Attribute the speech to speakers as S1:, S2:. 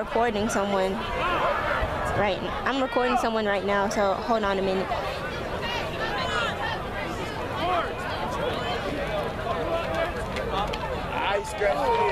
S1: Recording someone. Right. I'm recording someone right now, so hold on a minute.
S2: I scratched